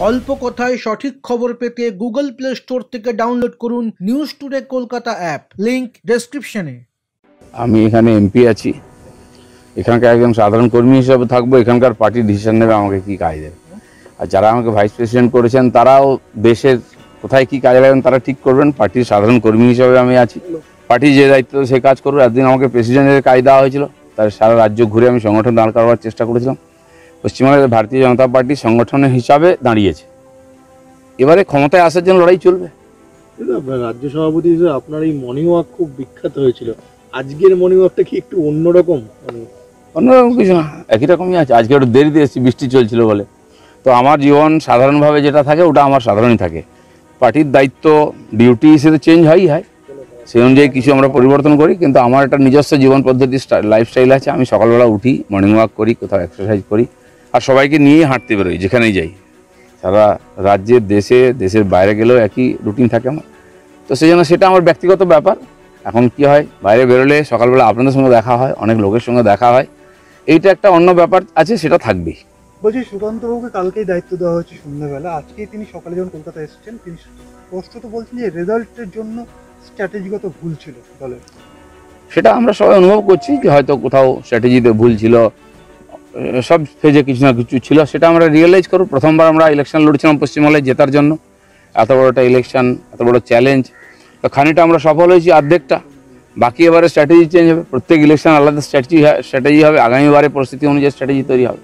অল্প কথায় সঠিক খবর পেতে গুগল প্লে স্টোর থেকে ডাউনলোড করুন News Today Kolkata app. Link ডেসক্রিপশনে। আমি এখানে এমপি আছি। এখানকার একজন সাধারণ কর্মী হিসেবে থাকব, এখানকার পার্টি ডিসিশন নেবে, আমাকে কি কাজ দেবে। আর যারা আমাকে ভাইস প্রেসিডেন্ট করেছেন, তারাও দেশের কোথায় কি কাজে লাগবেন তারা ঠিক করবেন। পার্টির সাধারণ কর্মী হিসেবে আমি আছি। পার্টি যে দায়িত্ব সে কাজ করবে, একদিন আমাকে প্রেসিডেন্টের কাজ দেওয়া হয়েছিল, তার সারা রাজ্য ঘুরে আমি সংগঠন দাঁড় করাবার চেষ্টা করেছিলাম। পশ্চিমবঙ্গের ভারতীয় জনতা পার্টি সংগঠনের হিসাবে দাঁড়িয়েছে। এবারে ক্ষমতায় আসার জন্য লড়াই চলবে। রাজ্য সভাপতি হিসেবে আপনার এই মর্নিং ওয়াক খুব বিখ্যাত হয়েছিল। আজকের মর্নিং ওয়াকটা কি একটু অন্যরকম? মানে অন্যরকম কিছু না একই রকমই আছে। আজকে একটু দেরিতে এসেছি বৃষ্টি চলছিল বলে। তো আমার জীবন সাধারণভাবে যেটা থাকে ওটা আমার সাধারণই থাকে। পার্টির দায়িত্ব ডিউটি হিসেবে চেঞ্জ হয়ই হয়। সেই অনুযায়ী কিছু আমরা পরিবর্তন করি কিন্তু আমার একটা নিজস্ব জীবন পদ্ধতি লাইফস্টাইল আছে। আমি সকালবেলা উঠি মর্নিং ওয়াক করি কোথাও এক্সারসাইজ করি। আর সবাইকে নিয়েই হাঁটতে বেরোই যেখানেই যাই। সারা রাজ্যে দেশে দেশের বাইরে গেলেও একই রুটিন থাকে আমার। তো সেই জন্য সেটা আমার ব্যক্তিগত ব্যাপার। এখন কি হয় বাইরে বেরোলে সকালবেলা আপনাদের সঙ্গে দেখা হয় অনেক লোকের সঙ্গে দেখা হয়। এইটা একটা অন্য ব্যাপার আছে সেটা থাকবেই। বলছি সুকান্তবাবুকে কালকেই দায়িত্ব দেওয়া হয়েছে সন্ধ্যাবেলা। আজকেই তিনি সকালে যখন কলকাতা এসেছেন তিনি স্পষ্টত বলছেন যে রেজাল্টের জন্য স্ট্র্যাটেজিগত ভুল ছিল দলের। সেটা আমরা সবাই অনুভব করছি যে হয়তো কোথাও স্ট্র্যাটেজিতে ভুল ছিল সব ফেজে কিছু না কিছু ছিল সেটা আমরা রিয়েলাইজ করব। প্রথমবার আমরা ইলেকশন লড়ছিলাম পশ্চিমবাংলায় জেতার জন্য। এত বড় একটা ইলেকশন এত বড় চ্যালেঞ্জ তো খানিকটা আমরা সফল হয়েছি অর্ধেকটা। বাকি এবারে স্ট্র্যাটেজি চেঞ্জ হবে। প্রত্যেক ইলেকশন আলাদা স্ট্র্যাটেজি স্ট্র্যাটেজি হবে। আগামীবারে পরিস্থিতি অনুযায়ী স্ট্র্যাটেজি তৈরি হবে।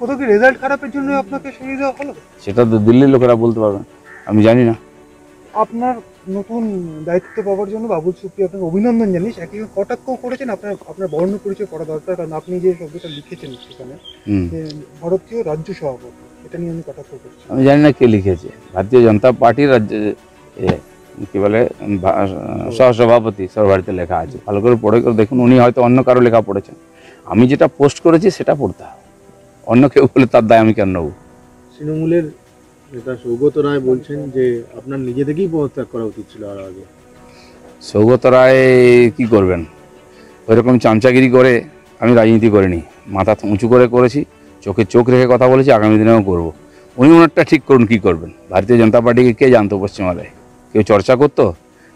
কোথাও কি রেজাল্ট খারাপের জন্য আপনাকে সরিয়ে দেওয়া হলো? সেটা তো দিল্লির লোকেরা বলতে পারবেন আমি জানি না। আপনার নতুন দায়িত্ব পাওয়ার জন্য বাবুল সুপ্রিয় আপনাকে অভিনন্দন জানিস। একই কটাক্ষ করেছেন আপনার আপনার বর্ণ পরিচয় করা দরকার কারণ আপনি যে শব্দটা লিখেছেন সেখানে যে ভারতীয় রাজ্য সভাপতি এটা নিয়ে আমি কটাক্ষ করছি আমি জানি না কে লিখেছে। ভারতীয় জনতা পার্টির রাজ্য কি বলে ভা- সহসভাপতি সর্বভারতীয় লেখা আছে। ভালো করে পড়ে করে দেখুন উনি হয়তো অন্য কারও লেখা পড়েছেন। আমি যেটা পোস্ট করেছি সেটা পড়তে হবে। অন্য কেউ বলে তার দায় আমি কেন নেব? তৃণমূলের নেতা সৌগত রায় বলছেন যে আপনার নিজে থেকেই পদত্যাগ করা উচিত ছিল আর আগে। সৌগত রায় কি করবেন? ওইরকম চামচাগিরি করে আমি রাজনীতি করিনি। মাথা উঁচু করে করেছি চোখে চোখ রেখে কথা বলেছি আগামী দিনেও করব। উনি ওনারটা ঠিক করুন কি করবেন? ভারতীয় জনতা পার্টিকে কে জানতো পশ্চিমবাংলায় কেউ চর্চা করতো?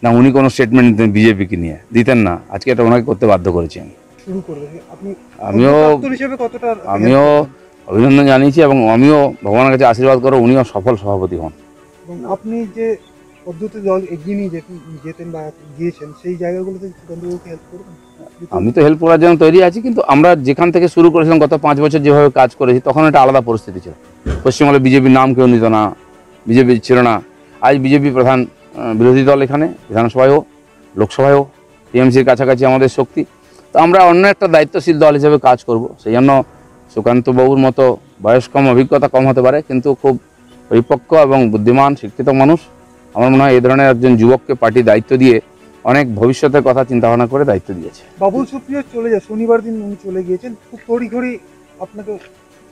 না উনি কোনো স্টেটমেন্ট দিতেন বিজেপিকে নিয়ে? দিতেন না। আজকে এটা ওনাকে করতে বাধ্য করেছি আমি। শুরু করবে আপনি আমিও প্রাক্তন হিসেবে কতটা আমিও অভিনন্দন জানিয়েছি এবং আমিও ভগবানের কাছে আশীর্বাদ করো উনিও সফল সভাপতি হন। এবং আপনি যে পদ্ধতি দল এগিয়ে নিয়ে যেতেন বা গিয়েছেন সেই জায়গাগুলোতে হেল্প করবেন? আমি তো হেল্প করার জন্য তৈরি আছি কিন্তু আমরা যেখান থেকে শুরু করেছিলাম গত পাঁচ বছর যেভাবে কাজ করেছি তখন একটা আলাদা পরিস্থিতি ছিল। পশ্চিমবঙ্গে বিজেপির নাম কেউ নিত না বিজেপি ছিল না। আজ বিজেপি প্রধান বিরোধী দল এখানে বিধানসভায়ও লোকসভায়ও টিএমসির কাছাকাছি আমাদের শক্তি। তো আমরা অন্য একটা দায়িত্বশীল দল হিসেবে কাজ করব সেই জন্য সুকান্ত বাবুর মতো বয়স কম অভিজ্ঞতা কম হতে পারে কিন্তু খুব পরিপক্ক এবং বুদ্ধিমান শিক্ষিত মানুষ। আমার মনে হয় এই ধরনের একজন যুবককে পার্টি দায়িত্ব দিয়ে অনেক ভবিষ্যতের কথা চিন্তা ভাবনা করে দায়িত্ব দিয়েছে। বাবুল সুপ্রিয় চলে যায় শনিবার দিন উনি চলে গিয়েছেন। খুব তড়িঘড়ি আপনাকে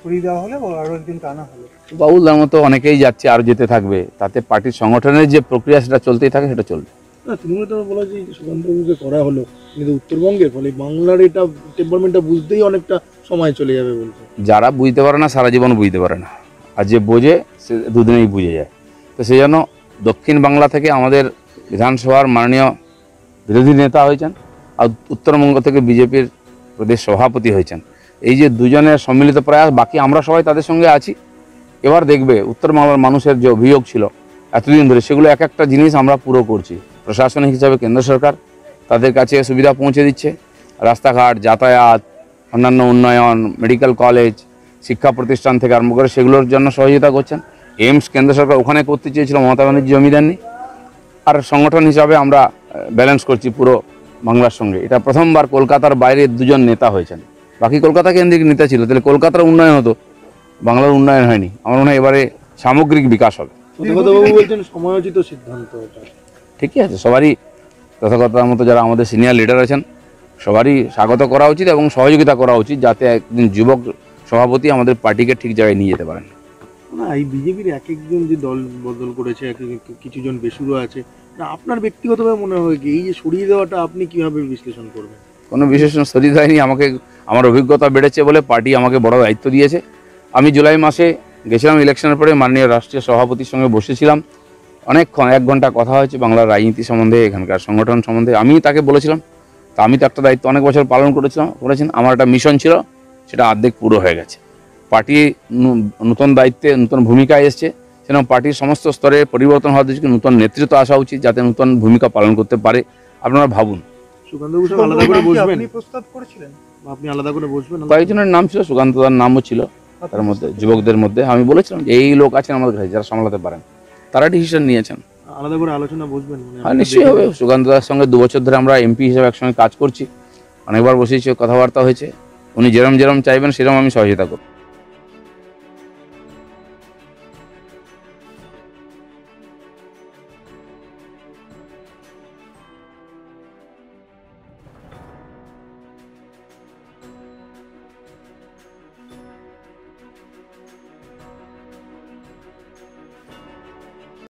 সরিয়ে দেওয়া হলো বা আরও একদিন টানা হলো? বাবুলদার মতো অনেকেই যাচ্ছে আর যেতে থাকবে। তাতে পার্টির সংগঠনের যে প্রক্রিয়া সেটা চলতেই থাকে সেটা চলবে। না, তৃণমূলে তো বলা যে করা হলো, কিন্তু উত্তরবঙ্গের ফলে বাংলার এটা টেম্পারমেন্টটা বুঝতেই অনেকটা সময় চলে যাবে যারা বুঝতে পারে না, সারা জীবন বুঝতে পারে না। আর যে বোঝে, সে দুদিনেই বুঝে যায়। তো সেই জন্য দক্ষিণ বাংলা থেকে আমাদের বিধানসভার মাননীয় বিরোধী নেতা হয়েছেন, আর উত্তরবঙ্গ থেকে বিজেপির প্রদেশ সভাপতি হয়েছেন। এই যে দুজনের সম্মিলিত প্রয়াস, বাকি আমরা সবাই তাদের সঙ্গে আছি। এবার দেখবে উত্তর বাংলার মানুষের যে অভিযোগ ছিল, এতদিন ধরে সেগুলো এক একটা জিনিস আমরা পুরো করছি। প্রশাসনিক হিসাবে কেন্দ্র সরকার তাদের কাছে সুবিধা পৌঁছে দিচ্ছে। রাস্তাঘাট, যাতায়াত, অন্যান্য উন্নয়ন মেডিকেল কলেজ শিক্ষা প্রতিষ্ঠান থেকে আরম্ভ করে সেগুলোর জন্য সহযোগিতা করছেন। এইমস কেন্দ্র সরকার ওখানে করতে চেয়েছিল, মমতা ব্যানার্জি জমি দেননি। আর সংগঠন হিসাবে আমরা ব্যালেন্স করছি পুরো বাংলার সঙ্গে। এটা প্রথমবার কলকাতার বাইরে দুজন নেতা হয়েছেন। বাকি কলকাতা কেন্দ্রিক নেতা ছিল, তাহলে কলকাতার উন্নয়ন হতো, বাংলার উন্নয়ন হয়নি। আমার মনে হয় এবারে সামগ্রিক বিকাশ হবে। সময়োচিত সিদ্ধান্ত এটা। ঠিকই আছে সবারই তথাকথার মতো যারা আমাদের সিনিয়র লিডার আছেন সবারই স্বাগত করা উচিত এবং সহযোগিতা করা উচিত যাতে একদিন যুবক সভাপতি আমাদের পার্টিকে ঠিক জায়গায় নিয়ে যেতে পারেন। না এই বিজেপির এক একজন যে দল বদল করেছে কিছুজন বেসুরো আছে না আপনার ব্যক্তিগতভাবে মনে হয় কি এই যে সরিয়ে দেওয়াটা আপনি কীভাবে বিশ্লেষণ করবেন? কোনো বিশেষ শরীর হয়নি আমাকে আমার অভিজ্ঞতা বেড়েছে বলে পার্টি আমাকে বড় দায়িত্ব দিয়েছে। আমি জুলাই মাসে গেছিলাম ইলেকশনের পরে মাননীয় রাষ্ট্রীয় সভাপতির সঙ্গে বসেছিলাম। অনেকক্ষণ এক ঘণ্টা কথা হয়েছে বাংলার রাজনীতি সম্বন্ধে এখানকার সংগঠন সম্বন্ধে। আমি তাকে বলেছিলাম তা আমি তো একটা দায়িত্ব অনেক বছর পালন করেছিলাম করেছেন। আমার একটা মিশন ছিল সেটা অর্ধেক পুরো হয়ে গেছে। পার্টি নতুন দায়িত্বে নতুন ভূমিকায় এসছে সেরকম পার্টির সমস্ত স্তরে পরিবর্তন হওয়া উচিত নতুন নেতৃত্ব আসা উচিত যাতে নতুন ভূমিকা পালন করতে পারে। আপনারা ভাবুন। আলাদা করে নাম কি বসবেন? আপনি প্রস্তাব করেছিলেন? বা আপনি আলাদা করে কয়েকজনের নাম ছিল সুকান্ত দার নামও ছিল তার মধ্যে যুবকদের মধ্যে। আমি বলেছিলাম যে এই লোক আছেন আমাদের কাছে যারা সামলাতে পারেন। তারা ডিসিশন নিয়েছেন। আলাদা করে আলোচনা বসবেন হ্যাঁ নিশ্চয়ই হবে। সুকান্ত দার সঙ্গে দু বছর ধরে আমরা এমপি হিসেবে একসঙ্গে কাজ করছি। অনেকবার বসেছি কথাবার্তা হয়েছে। উনি যেরম যেরম চাইবেন সেরম আমি সহযোগিতা করব।